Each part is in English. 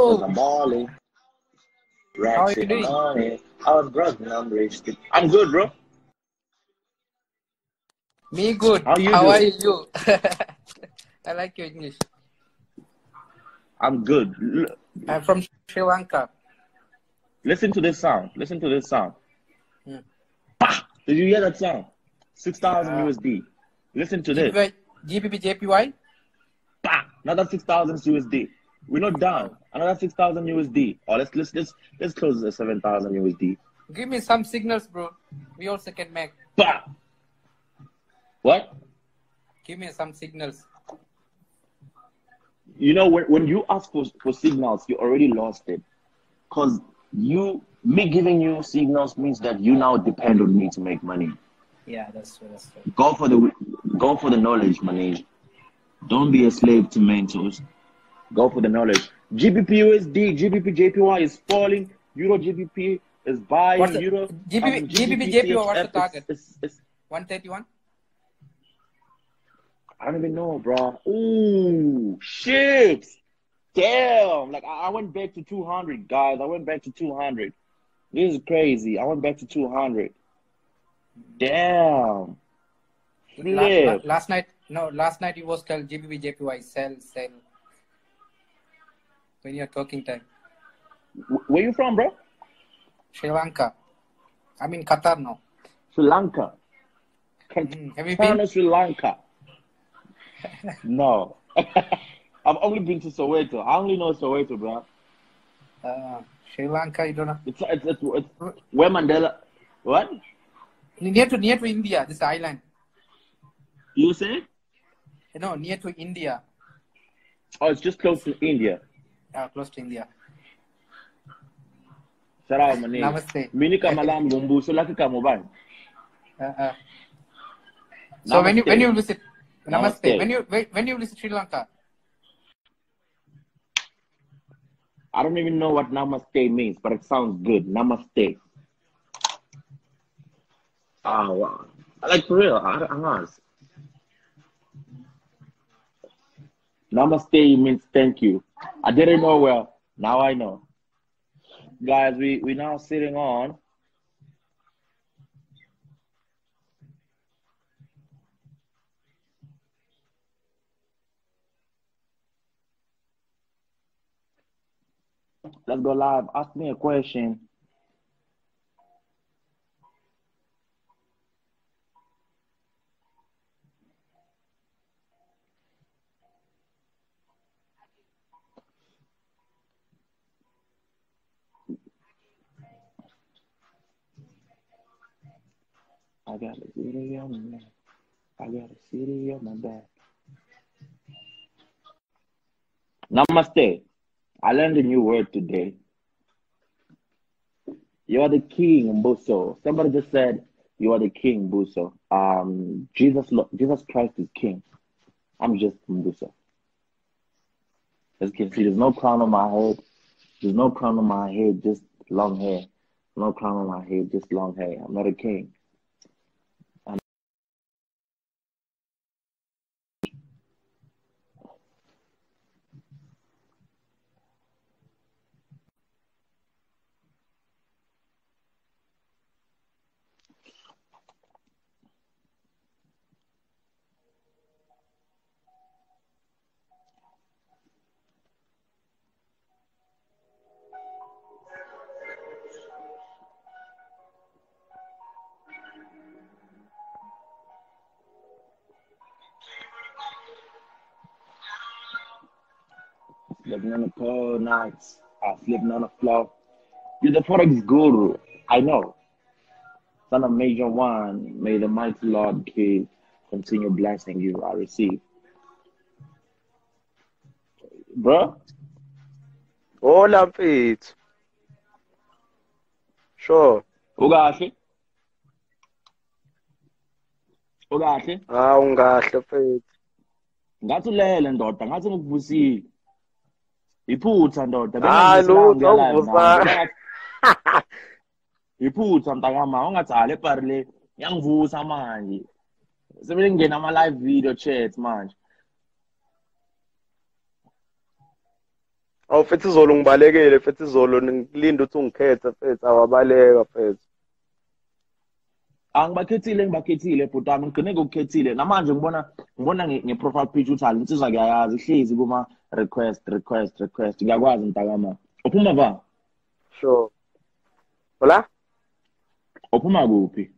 Cause I'm balling. How are Racks you in money. I was broke and I'm rich. I'm good, bro. Me good. How you How are you? I like your English. I'm good. I'm from Sri Lanka. listen to this sound. Listen to this sound. Hmm. Did you hear that sound? 6,000 Yeah. USD. Listen to this. GPY, GBP JPY? Bah! Another 6,000 USD. We're not done. Another 6,000 USD. Or let's, let's, let's, let's close the 7,000 USD. Give me some signals, bro. We also can make. Bah! What? Give me some signals. You know, when, when you ask for, for signals, you already lost it. Because you, me giving you signals means that you now depend on me to make money. Yeah, that's true. That's true. Go for the go for the knowledge, Manish. Don't be a slave to mentors. Go for the knowledge. GBP USD, GBP JPY is falling. Euro GBP is buying. What's the- Euro GBP um, GBP JPY, what's the target? is- is- is- 131? I don't even know, bro. Ooh, shit. Damn. Like I, I went back to 200, guys. I went back to 200. This is crazy. I went back to 200. Damn. La- Flip. la- last night, no, last night it was tell GBP JPY sell, sell. When you're talking time. Wh- Where you from, bro? Sri Lanka. I mean Qatar now. Sri Lanka. Mm, have you been to Sri Lanka. no. I've only been to Soweto. I only know Soweto, bro. Uh, Sri Lanka, you don't know. It's, it's, it's, it's where Mandela. What? Near to near to India, this island. You say? No, near to India. Oh, it's just close to India. Uh, close to India. My name. Namaste. Minika Malam Gumbu, so lucky Kamubang. Uh, uh. So when you when you visit Namaste, Namaste. when you when, when you visit Sri Lanka, I don't even know what Namaste means, but it sounds good. Namaste. Oh, wow. Like for real, I, I'm honest. Namaste means thank you. I didn't know well. Now I know. Guys, we we now sitting on Let's go live. Ask me a question. I got a city on my back. I got a city on my back. Namaste. I learned a new word today. You are the king, Buso. Somebody just said you are the king, Buso. Um, Jesus, Jesus Christ is king. I'm just Buso. As you can see, there's no crown on my head. There's no crown on my head, just long hair. No crown on my head, just long hair. I'm not a king. Nights. I sleeping on the floor. You're the forex guru. I know. Son of Major One, may the mighty Lord keep continue blessing you. I receive. Bro, Hola, mfethu. Sure. ukahle? Ukahle? Hawu ngahle mfethu. Ngathi ulele ndoda, ngathi ngikuvusile. Iphutha ndoda. Nge-live manje. awuvusa. Iphutha mntakama, ungathi hha le pari le iyangivusa manje. Semele ngingena ama-live video chats manje. awu fethi izolo ngibalekele fethi izolo ngilinde ukuthi ungikhethe fethi awabaleka fethi angibakhethile ngibakhethile bhuti wami ngigcine ngokukhethile namanje ngibona ngibona nge- nge-profile picture ukuthi hali insizwa ngiyayazi ihlezi kuma request request request. Ngiyakwazi mntakama uphuma ba sure. Ola uphuma kuphi?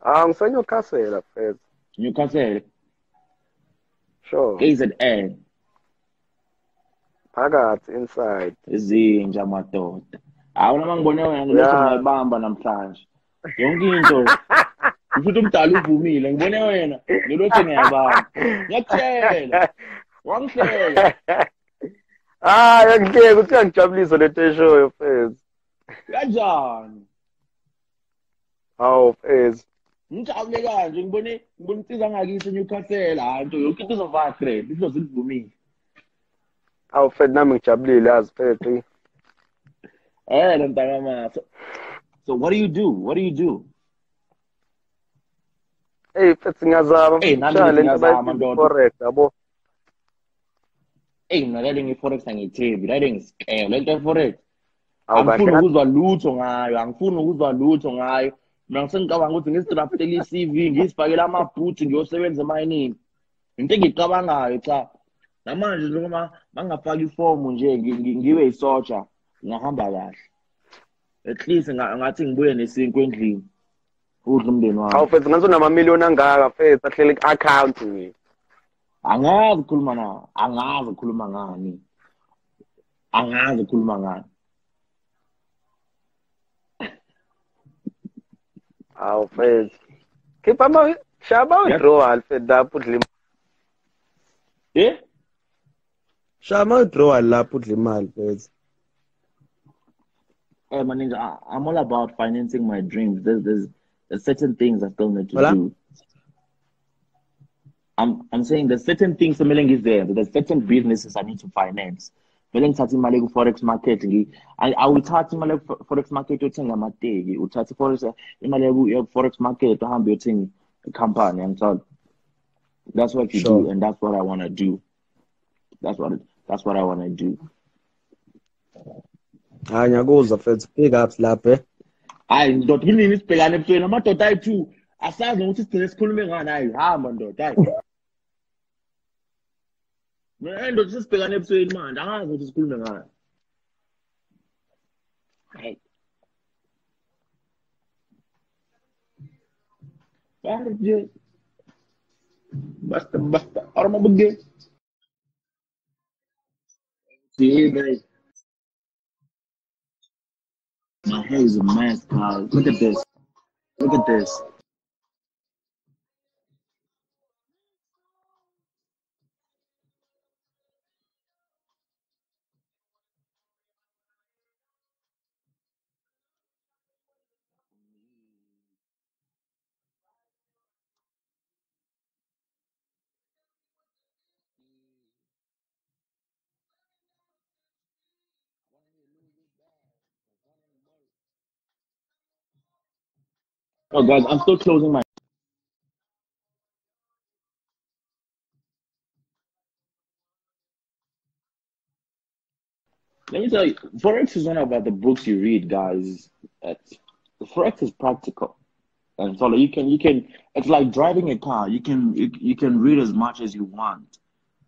Ah ngisenyukhasela fethi newcastle. Sure. Kzn phakathi inside. Izinja madoda. Hawu noma ngibone wena ngiyayibamba namhlanje. Yonke into. Futhi umdala uvumile. Ngibone wena ngilokhu ngiyayibamba. Ngiyakutshela wangihleka ah yakuhleka ukuthi yangijabulisa le tesho yo fez kanjani hawu fez ngijabule kanje ngibone ngibone insizwa ngakithi newcastle hayi nto yonke into izova great into zilivumile hawu fed nami ngijabulile yazi fexi eh ntamama so, so what do you do? What do you do? Hey, fethi ngazama, eh, hey, ngizama ndoda. Correct, yabo. Eyi mina lento nge-forex angiyithembi lento ngisikele lento ye-forex awu angifuni kahle ukuzwa lutho ngayo angifuni ukuzwa lutho ngayo. Mina ngisengicabanga ukuthi ngisidraftele i-cv ngiyisifakele amabhuthi ngiyosebenza emayinini. Into engiyicabangayo cha namanje noma mangafaka ifomu nje ngi- ngi- ngibe yisoja ngahamba kahle. At least nga- ngathi ngibuye nesinkwa endlini udla umndeni awu wami fethi ngathi unamamiliyoni angaka fethi ahlele ku-account nje angazi ukukhuluma na? Angazi ukukhuluma ngani? Angazi ukukhuluma ngani? Awu fethi khipha ama shaya ama-withdrawal fethi lapho udla imali eh? Shaya ama-withdrawal lapho udla imali fethi Hey, my ninja, I, I'm all about financing my dreams. There's, there's, there's certain things I still need to Hola? do. I'm, I'm saying there's certain things the milling is there. There's certain businesses I need to finance. Vele ngithatha imali ku-forex market ngi I- awuyithathi imali ku-forex market uyothenga amateki uthatha forex imali yaku- yaku-forex market uhambe uyothenga ikhampani yangithola that's what you Sure. do and that's what I want to do. That's what that's what I want to do. Hayi ngiyakuzwa fethi pick ups lapha eh? Hayi ndoda kunini sibhekane ebusweni? Amadoda ayi-two sigcine sikhulume ngani hayi hamba ndoda hayi mina ndoda sesibhekane ebusweni manje angazi ukuthi basta basta. My hair is a mess, guys. Look at this. Look at this. Oh, guys, I'm still closing my. Let me tell you, Forex is not about the books you read, guys. It's, Forex is practical. And so you can, you can, it's like driving a car. You can, you, you can read as much as you want,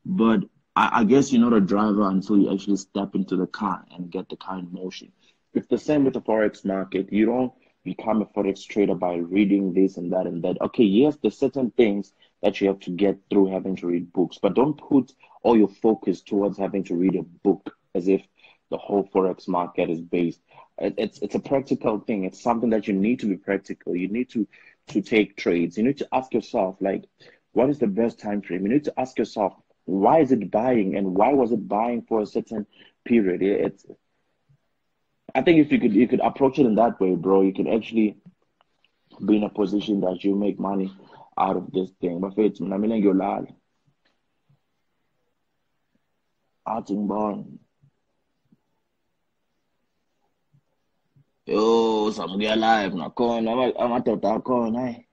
but I, I guess you're not a driver until you actually step into the car and get the car in motion. It's the same with the Forex market. You don't become a Forex trader by reading this and that and that. Okay, yes, there's certain things that you have to get through having to read books, but don't put all your focus towards having to read a book as if the whole Forex market is based. It's it's a practical thing. It's something that you need to be practical. You need to to take trades. You need to ask yourself, like, what is the best time frame? You need to ask yourself, why is it buying and why was it buying for a certain period? It's I think if you could you could approach it in that way, bro, you could actually be in a position that you make money out of this thing. But it's mina ngiyolala. Athi ngibona. Yo, samukuya live nakhona ama- amadoda akhona hayi.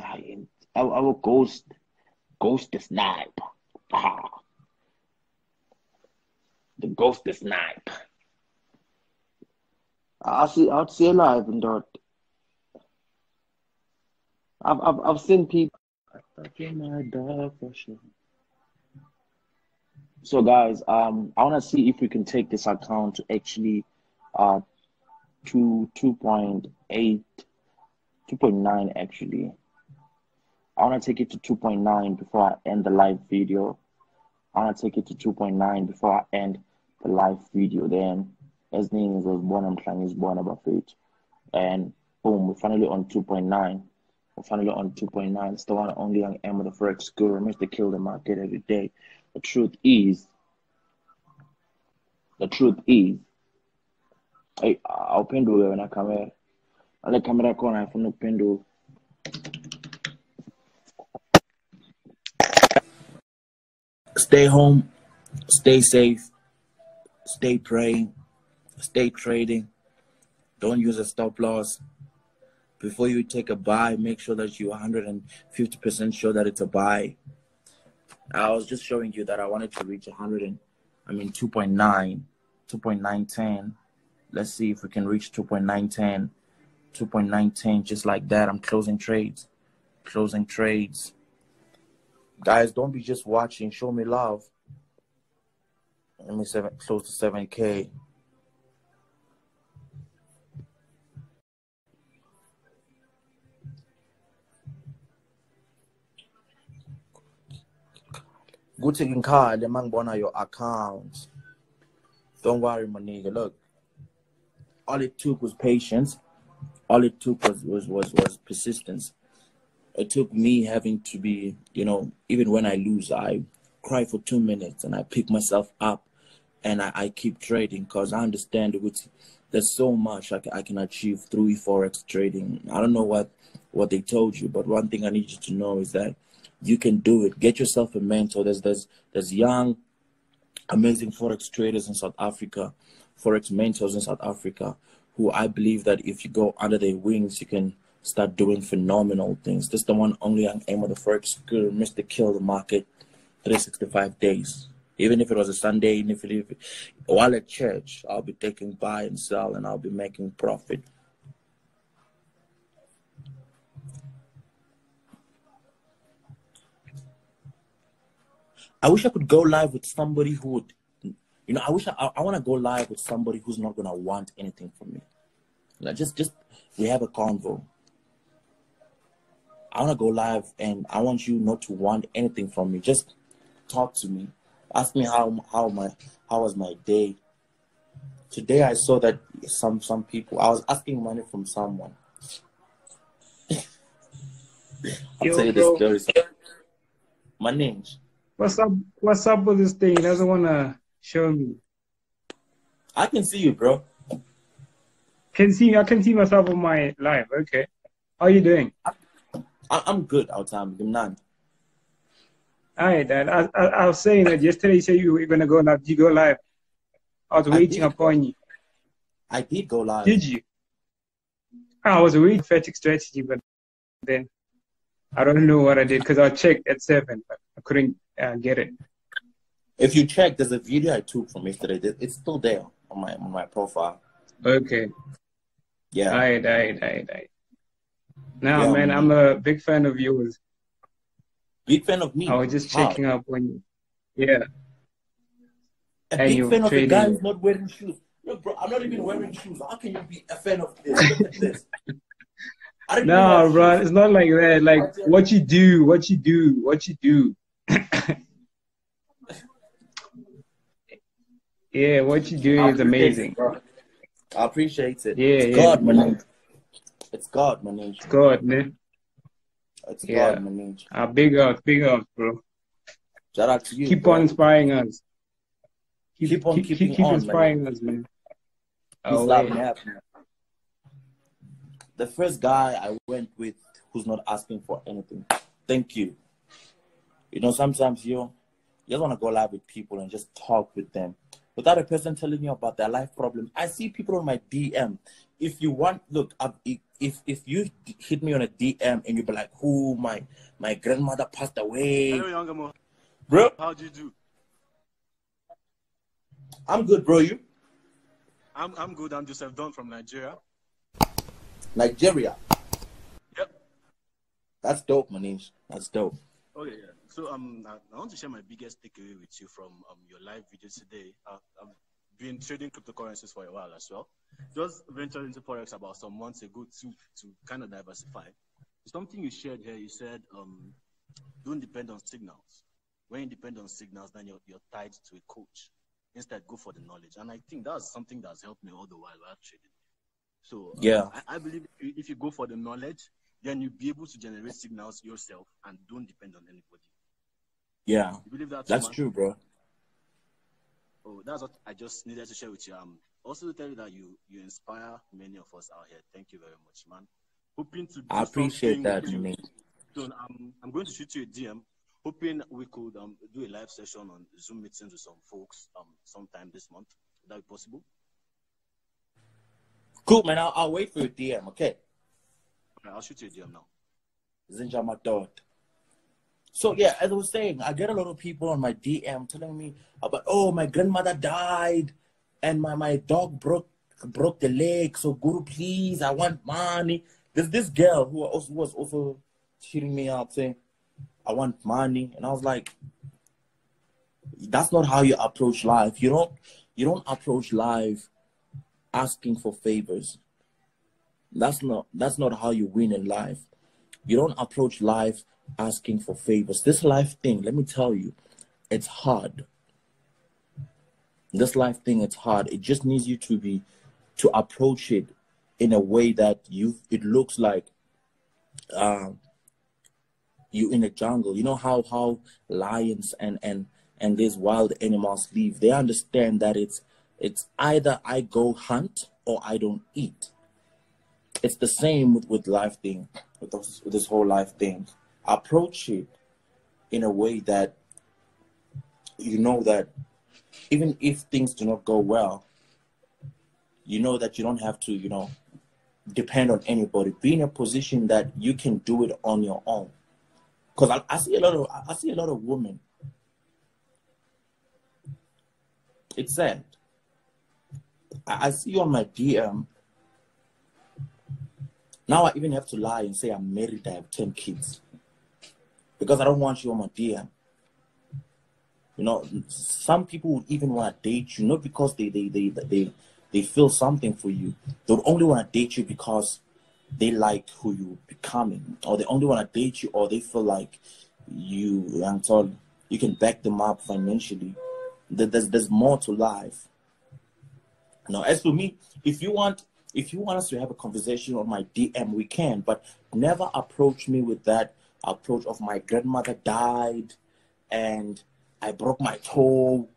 Hayi, abo ghost ghost is snipe. Ah. The ghost is snipe. I'll see. I'll see live and dot. I've I've I've seen people. my dog for sure. So guys, um, I want to see if we can take this account to actually, uh, to 2.8, 2.9 actually. I want to take it to 2.9 before I end the live video. I want to take it to 2.9 before I end live video. Then, as name is was born, I'm trying is born about it. And boom, we're finally on 2.9. We're finally on 2.9. It's the one only young M with the Forex Guru. Mr. Kill the market every day. The truth is, the truth is, hey, awuphendule wena camera. Ale camera khona ngifuna ukuphendula. Stay home, stay safe, stay praying, stay trading. Don't use a stop loss. Before you take a buy, make sure that you're 150% sure that it's a buy. I was just showing you that I wanted to reach 100 and I mean 2.9, 2.910. Let's see if we can reach 2.910, 2.910 just like that. I'm closing trades, closing trades. Guys, don't be just watching. Show me love. Let me seven close to 7k. kuthi ngikhale uma ngibona your account. Don't worry my nigga look all it took was patience. All it took was was was, was persistence. It took me having to be you know even when i lose i cry for two minutes and i pick myself up and i, I keep trading because i understand with there's so much I, I can achieve through forex trading i don't know what what they told you but one thing i need you to know is that you can do it. Get yourself a mentor. There's there's there's young, amazing forex traders in South Africa, forex mentors in South Africa, who I believe that if you go under their wings, you can start doing phenomenal things. This is the one only young aim of the forex guru, Mr. Kill the Market, 365 days. Even if it was a Sunday, even if it, while at church, I'll be taking buy and sell, and I'll be making profit. I wish I could go live with somebody who would, you know, I wish I, I want to go live with somebody who's not gonna want anything from me. Like just, just we have a convo. I want to go live and I want you not to want anything from me. Just talk to me. Ask me how how my how was my day. Today I saw that some some people I was asking money from someone. I'll Yo, tell you bro. the story. My name's What's up? What's up with this thing? He doesn't want to show me. I can see you, bro. Can see I can see myself on my live. Okay. How you doing? I, I'm good, Outam. I'm not. Hi, Dad. I, I, I was saying that yesterday you said you were gonna go live. Did you go live? I was waiting did. upon you. I did go live. Did you? I was waiting for strategy, but then I don't know what I did because I checked at seven, but I couldn't uh, get it. If you check, there's a video I took from yesterday. It's still there on my on my profile. Okay. Yeah. Alright, alright, alright, alright. Now, Yeah, man, man. I'm a big fan of yours. Big fan of me. I was just How? checking up on you. Yeah. A and big fan of a guy who's not wearing shoes. Look, bro, I'm not even wearing shoes. How can you be a fan of this? This. I don't even No, bro, shoes. it's not like that. Like what you do, what you do, what you do. yeah, what you do is amazing. it. I appreciate it. Yeah, it's yeah. God, man. It's God, man. God, man. It's Yeah. God, man. Uh, big ups, big ups, bro. Shout out to you. Keep bro. on inspiring us. Keep, Keep on keep, keeping keep, keep on, inspiring us, man. Oh, yeah. The first guy I went with who's not asking for anything. Thank you. You know, sometimes you you just want to go live with people and just talk with them. Without a person telling you about their life problem. I see people on my DM. If you want, look, if if you hit me on a DM and you be like, "Who my my grandmother passed away," Hello, bro, How do you do? I'm good, bro. You I'm I'm good. I'm Joseph Don from Nigeria. Nigeria. Yep. That's dope, Manish. That's dope. Okay, yeah. So um, I, I want to share my biggest takeaway with you from um your live video today. Uh, I've been trading cryptocurrencies for a while as well. Just ventured into forex about some months ago to to kind of diversify. Something you shared here, you said um, don't depend on signals. When you depend on signals, then you're you're tied to a coach. Instead, go for the knowledge. And I think that's something that's helped me all the while while trading. So uh, Yeah. I, I believe if you, if you go for the knowledge, then you'll be able to generate signals yourself and don't depend on anybody. Yeah, You believe that? that's man? true, bro. Oh, that's what I just needed to share with you. Um, also to tell you that you you inspire many of us out here. Thank you very much, man. Hoping to. I appreciate that, Manish. soon. Um, I'm going to shoot you a DM. Hoping we could um do a live session on Zoom meetings with some folks um sometime this month. Would that be possible? Cool, man. I'll, I'll wait for your DM. Okay. Okay, I'll shoot you a DM now. Zinja Matot. So yeah, as I was saying, I get a lot of people on my DM telling me about, oh, my grandmother died, and my, my dog broke broke the leg. So Guru, please, I want money. There's this girl who also was also cheating me out saying, I want money, and I was like, that's not how you approach life. You don't you don't approach life asking for favors. That's not that's not how you win in life. You don't approach life asking for favors. This life thing, let me tell you, it's hard. This life thing, it's hard. It just needs you to be to approach it in a way that you it looks like um you in a jungle. You know how how lions and and and these wild animals live. They understand that it's it's either I go hunt or I don't eat. It's the same with, with life thing, with this, with this whole life thing. Approach it in a way that you know that even if things do not go well, you know that you don't have to, you know, depend on anybody. Be in a position that you can do it on your own. Because I, I see a lot of I see a lot of women. It's sad. I, I see you on my DM. Now I even have to lie and say I'm married, I have 10 kids. Because I don't want you on my DM. You know, some people would even want to date you, not because they they they they, they feel something for you. They would only want to date you because they like who you're becoming. Or they only want to date you or they feel like you I'm told you can back them up financially. There- There's there's more to life. Now, as for me, if you want if you want us to have a conversation on my DM, we can, but never approach me with that approach of my grandmother died and I broke my toe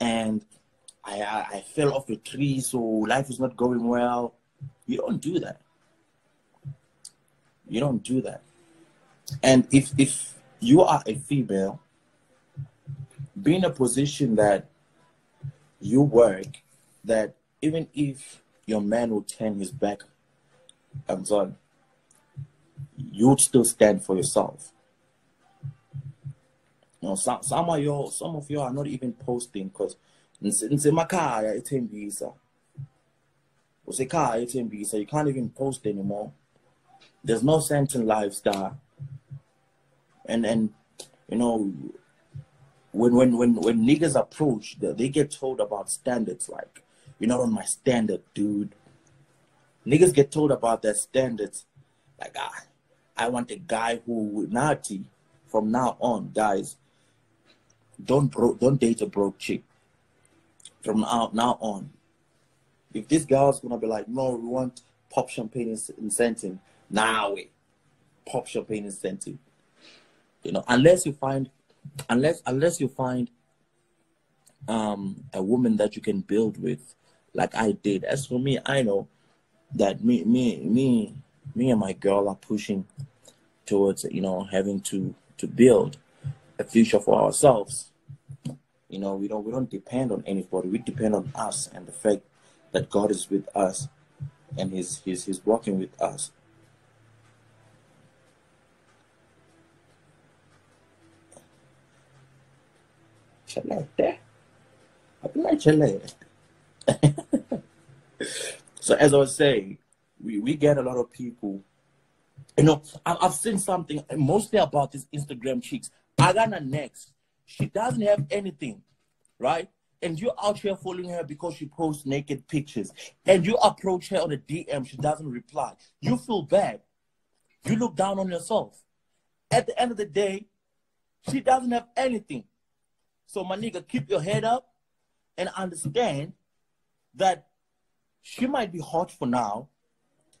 and I, I, I fell off a tree, so life is not going well. You don't do that. You don't do that. And if if you are a female, be in a position that you work, that even if your man will turn his back, I'm sorry, you would still stand for yourself. You know, some some of you some of you are not even posting because nsemakhaya ethembisa. Usekhaya ethembisa. You can't even post anymore. There's no sense in lifestyle. And and you know when when when when niggas approach, they get told about standards like you're not on my standard, dude. Niggas get told about their standards. Like, ah, I want a guy who naughty from now on, guys. Don't bro, don't date a broke chick. From now now on, if this girl's gonna be like, no, we want pop champagne incentive. Now we pop champagne incentive. You know, unless you find, unless unless you find um a woman that you can build with, like I did. As for me, I know that me me me me and my girl are pushing towards you know having to to build a future for ourselves You know, we don't we don't depend on anybody. We depend on us and the fact that God is with us and He's He's He's working with us. So as I was saying, we, we get a lot of people. You know, I, I've seen something mostly about these Instagram chicks. Agana next. She doesn't have anything, right? And you're out here following her because she posts naked pictures. And you approach her on a DM, she doesn't reply. You feel bad. You look down on yourself. At the end of the day, she doesn't have anything. So, my nigga, keep your head up and understand that she might be hot for now,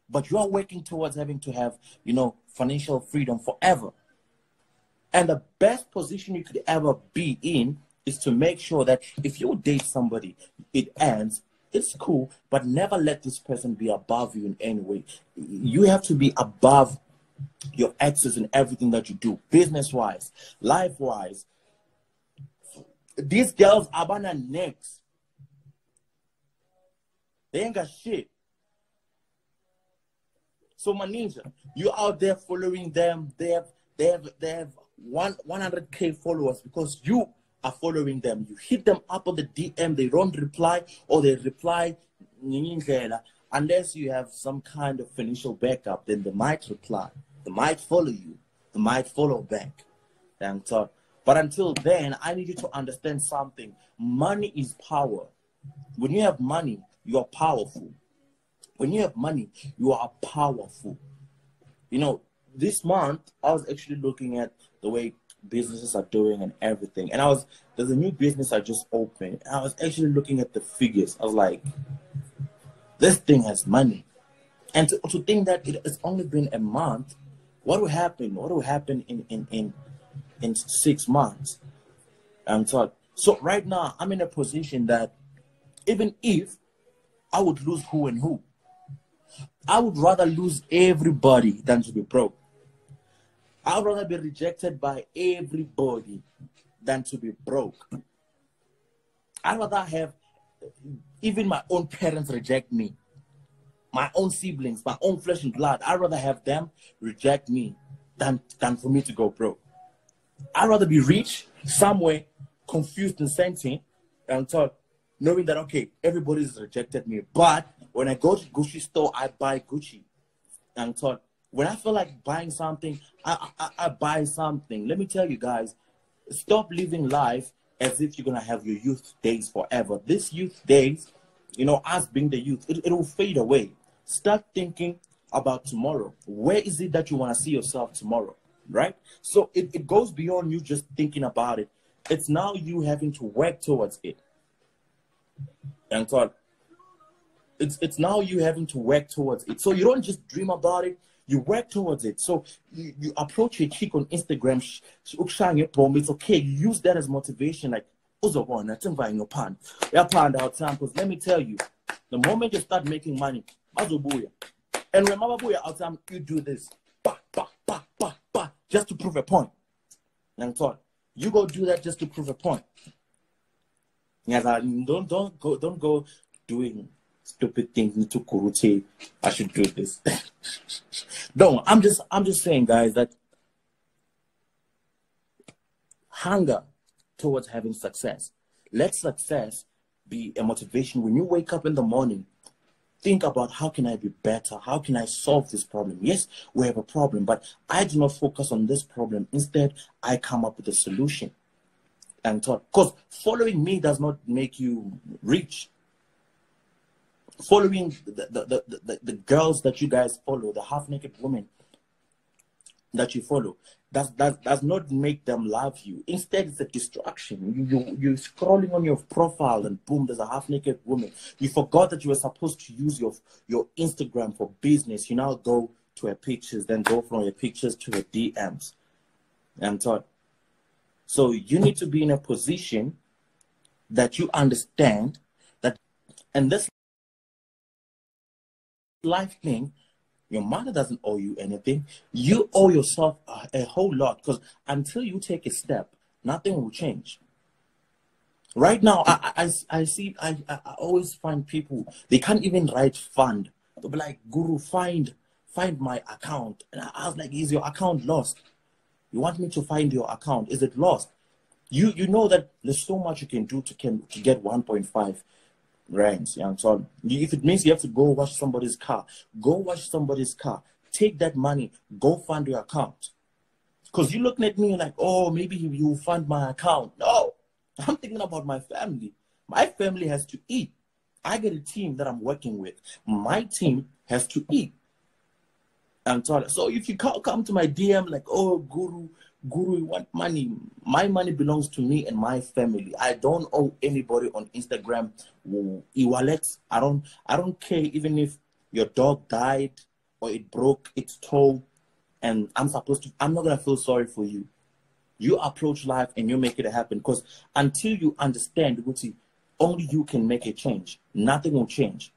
but you are working towards having to have, you know, financial freedom forever. And the best position you could ever be in is to make sure that if you date somebody, it ends, it's cool, but never let this person be above you in any way. You have to be above your exes in everything that you do, business wise, life wise. These girls are banana next. They ain't got shit. So my ninja, you out there following them. They have they have they have one 100k followers because you are following them. You hit them up on the DM, they don't reply, or they reply unless you have some kind of financial backup, then they might reply. They might follow you. They might follow back. But until then, I need you to understand something. Money is power. When you have money, you are powerful. When you have money, you are powerful. You know, this month I was actually looking at the way businesses are doing and everything. And I was there's a new business I just opened. And I was actually looking at the figures. I was like, this thing has money. And to, to think that it, it's only been a month, what will happen? What will happen in in in, in six months? I'm so so right now I'm in a position that even if I would lose who and who, I would rather lose everybody than to be broke. I'd rather be rejected by everybody than to be broke. I'd rather have even my own parents reject me, my own siblings, my own flesh and blood. I'd rather have them reject me than, than for me to go broke. I'd rather be rich somewhere, confused and sensing, and thought, knowing that, okay, everybody's rejected me. But when I go to Gucci store, I buy Gucci. And thought, when I feel like buying something, I, I, I buy something. Let me tell you guys, stop living life as if you're gonna have your youth days forever. This youth days, you know, us being the youth, it, it will fade away. Start thinking about tomorrow. Where is it that you want to see yourself tomorrow? Right? So it, it goes beyond you just thinking about it. It's now you having to work towards it. And thought it's it's now you having to work towards it. So you don't just dream about it, you work towards it. So you, you approach a chick on Instagram, it's okay. You use that as motivation, like uzobona timva your pan. Yaphanda out time because let me tell you, the moment you start making money. And remember you do this. Just to prove a point. Thought, you go do that just to prove a point. Yes, don't don't go don't go doing stupid things to Kurute. I should do this. no, I'm just I'm just saying, guys, that hunger towards having success. Let success be a motivation. When you wake up in the morning, think about how can I be better? How can I solve this problem? Yes, we have a problem, but I do not focus on this problem. Instead, I come up with a solution and thought. Because following me does not make you rich following the, the, the, the, the girls that you guys follow, the half naked women that you follow, does, does, does not make them love you. Instead, it's a distraction. You, you, you're scrolling on your profile and boom, there's a half naked woman. You forgot that you were supposed to use your, your Instagram for business. You now go to her pictures, then go from your pictures to her DMs. And thought, so you need to be in a position that you understand that, and this life thing, your mother doesn't owe you anything. You owe yourself a, a whole lot because until you take a step, nothing will change. Right now, I, I, I- see, I, I always find people, they can't even write fund. They'll be like, Guru, find, find my account. And I I was like, is your account lost? You want me to find your account? Is it lost? You you know that there's so much you can do to can to get 1.5 so you- if it means you have to go wash somebody's car, go wash somebody's car. Take that money, go fund your account. Because you're looking at me like, oh, maybe you you fund my account. No, I'm thinking about my family. My family has to eat. I get a team that I'm working with. My team has to eat. And so, so if you come to my DM like, oh, Guru, Guru, you want money? My money belongs to me and my family. I don't owe anybody on Instagram e-wallets. I don't, I don't care even if your dog died or it broke its toe and I'm supposed to, I'm not going to feel sorry for you. You approach life and you make it happen because until you understand, Guti, only you can make a change. Nothing will change.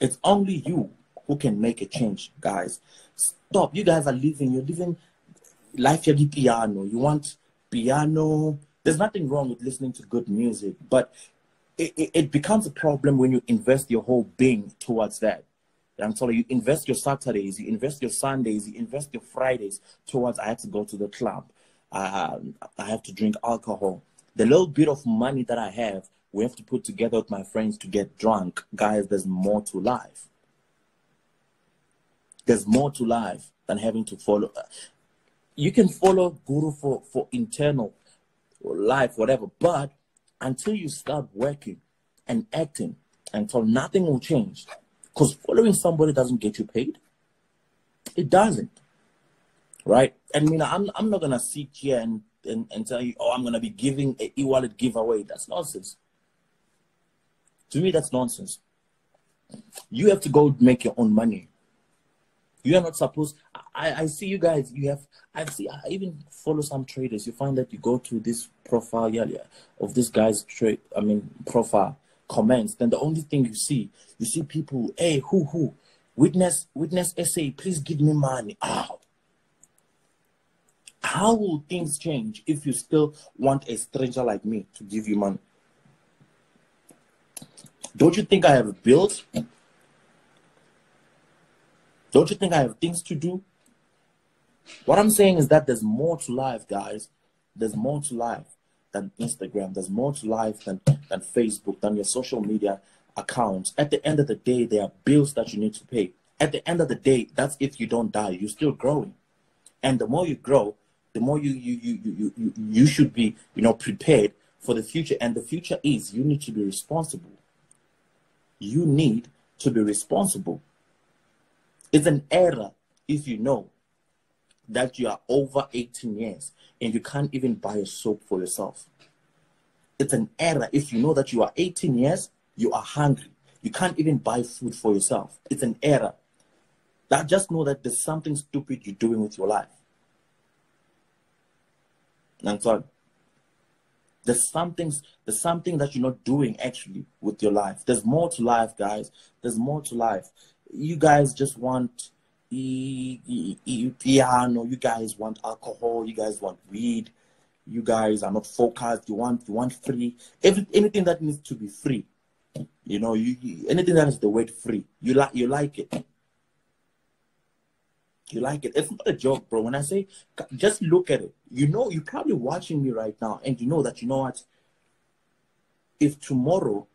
It's only you who can make a change, guys. Stop. You guys are living, you're living life you piano. You want piano. There's nothing wrong with listening to good music, but it, it, it becomes a problem when you invest your whole being towards that. I'm telling you, invest your Saturdays, you invest your Sundays, you invest your Fridays towards I have to go to the club. Um, I have to drink alcohol. The little bit of money that I have, we have to put together with my friends to get drunk. Guys, there's more to life. There's more to life than having to follow. You can follow Guru for, for internal life, whatever, but until you start working and acting, until nothing will change. Because following somebody doesn't get you paid. It doesn't. Right? And I mean, I'm, I'm not to sit here and, and, and tell you, oh, I'm to be giving a e-wallet giveaway. That's nonsense. To me, that's nonsense. You have to go make your own money. You are not supposed. I, I see you guys. You have. I see. I even follow some traders. You find that you go to this profile, yeah, yeah, of this guy's trade. I mean, profile comments. Then the only thing you see, you see people. Hey, who, who, witness, witness, essay. Please give me money. Ow. How will things change if you still want a stranger like me to give you money? Don't you think I have bills? Don't you think I have things to do? What I'm saying is that there's more to life, guys. There's more to life than Instagram. There's more to life than, than Facebook, than your social media accounts. At the end of the day, there are bills that you need to pay. At the end of the day, that's if you don't die. You're still growing. And the more you grow, the more you you you you you, you should be, you know, prepared for the future. And the future is you need to be responsible. You need to be responsible. It's an error if you know that you are over 18 years and you can't even buy a soap for yourself. It's an error if you know that you are 18 years, you are hungry, you can't even buy food for yourself. It's an error. That just know that there's something stupid you're doing with your life. And so there's something there's something that you're not doing actually with your life. There's more to life, guys. There's more to life. You guys just want e- e- e- piano. You guys want alcohol. You guys want weed. You guys are not focused. You want you want free. Every anything that needs to be free. You know, you, you anything that is the word free. You like you like it. You like it. It's not a joke, bro. When I say just look at it, you know you're probably watching me right now, and you know that you know what. If tomorrow,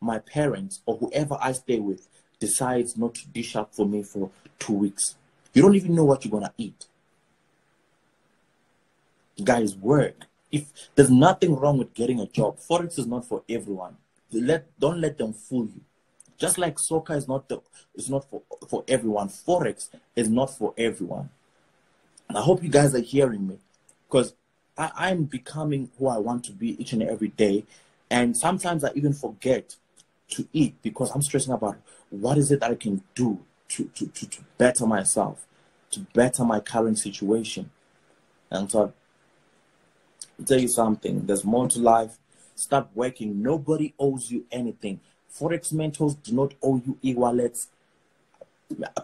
my parents or whoever I stay with decides not to dish up for me for two weeks, you don't even know what you're gonna eat. Guys, work. If there's nothing wrong with getting a job, forex is not for everyone. Let don't let them fool you. Just like soccer is not the it's not for for everyone. Forex is not for everyone. And I hope you guys are hearing me, because I, I'm becoming who I want to be each and every day, and sometimes I even forget to eat because I'm stressing about what is it that I can do to to to, to better myself, to better my current situation, and so. I'll tell you something. There's more to life. Start working. Nobody owes you anything. Forex mentors do not owe you e-wallets.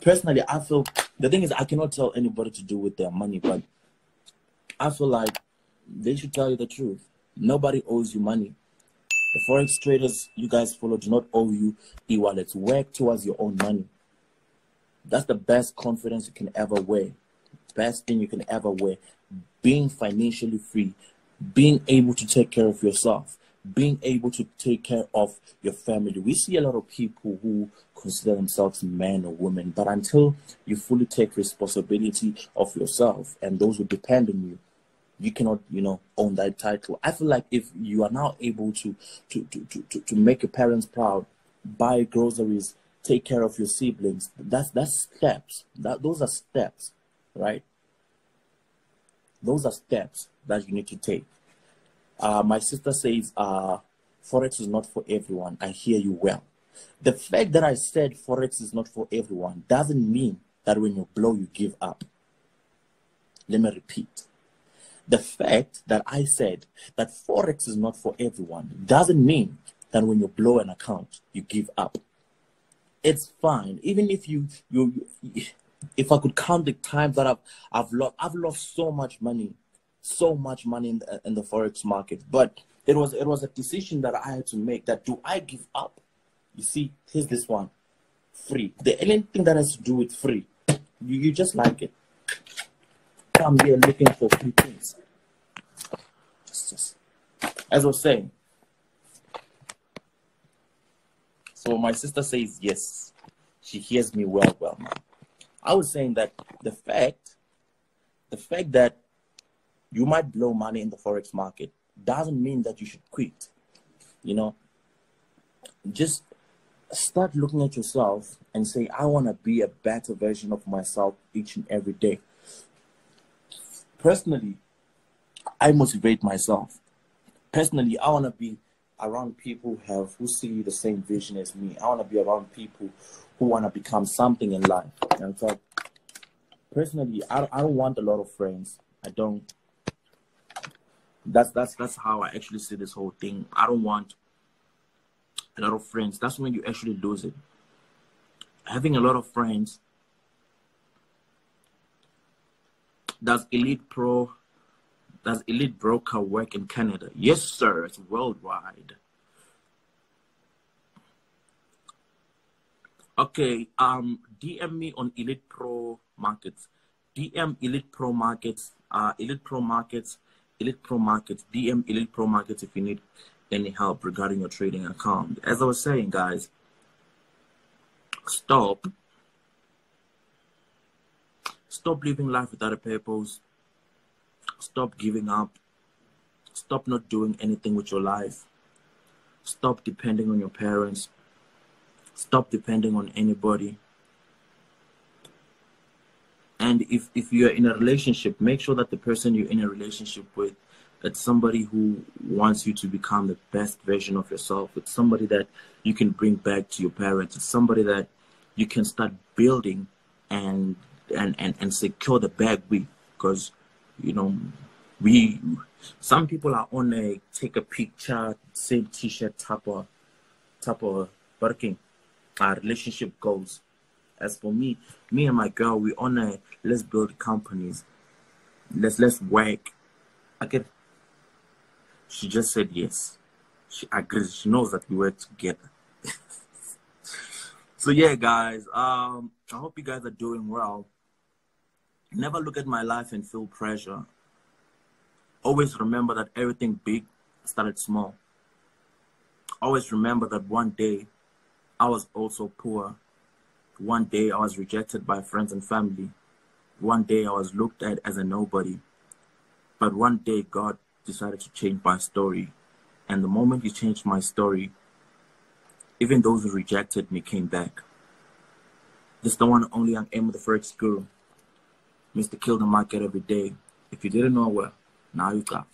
Personally, I feel the thing is I cannot tell anybody to do with their money, but I feel like they should tell you the truth. Nobody owes you money. The forex traders you guys follow do not owe you e-wallets. Work towards your own money. That's the best confidence you can ever wear. Best thing you can ever wear. Being financially free, being able to take care of yourself, being able to take care of your family. We see a lot of people who consider themselves men or women, but until you fully take responsibility of yourself and those who depend on you, you cannot you know own that title. I feel like if you are now able to to to to, to, make your parents proud buy groceries take care of your siblings that's that's steps. That those are steps right? Those are steps that you need to take. Uh, my sister says uh, forex is not for everyone. I hear you well. The fact that i said forex is not for everyone doesn't mean that when you blow you give up. Let me repeat the fact that I said that Forex is not for everyone doesn't mean that when you blow an account, you give up. It's fine. Even if you, you, if I could count the times that I've, I've lost, I've lost so much money, so much money in the, in the Forex market. But it was, it was a decision that I had to make that do I give up? You see, here's this one free. The anything that has to do with free, you, you just like it come here looking for free things. As I was saying. So my sister says yes. She hears me well, well. I was saying that the fact, the fact that you might blow money in the forex market doesn't mean that you should quit. You know, just start looking at yourself and say, I want to be a better version of myself each and every day personally, I motivate myself. Personally, I want to be around people who have who see the same vision as me. I want to be around people who want to become something in life. And so, personally, I, I don't want a lot of friends. I don't. That's that's that's how I actually see this whole thing. I don't want a lot of friends. That's when you actually lose it. Having a lot of friends Does Elite Pro, does Elite Broker work in Canada? Yes, sir. It's worldwide. Okay. Um, DM me on Elite Pro Markets. DM Elite Pro Markets. Uh, Elite Pro Markets. Elite Pro Markets. DM Elite Pro Markets if you need any help regarding your trading account. As I was saying, guys, stop Stop living life without a purpose. Stop giving up. Stop not doing anything with your life. Stop depending on your parents. Stop depending on anybody. And if, if you're in a relationship, make sure that the person you're in a relationship with, it's somebody who wants you to become the best version of yourself. It's somebody that you can bring back to your parents. It's somebody that you can start building and and, and, and secure the bag with because you know we some people are on a take a picture same t-shirt type of type of working our relationship goals. As for me me and my girl we on a let's build companies. Let's let's work. I get she just said yes. She agrees. She knows that we work together. So yeah guys um i hope you guys are doing well Never look at my life and feel pressure. Always remember that everything big started small. Always remember that one day I was also poor. One day I was rejected by friends and family. One day I was looked at as a nobody. But one day God decided to change my story. And the moment He changed my story, even those who rejected me came back. This is the one only young aim the first guru. Mr. Kill the market every day. If you didn't know well, now you got.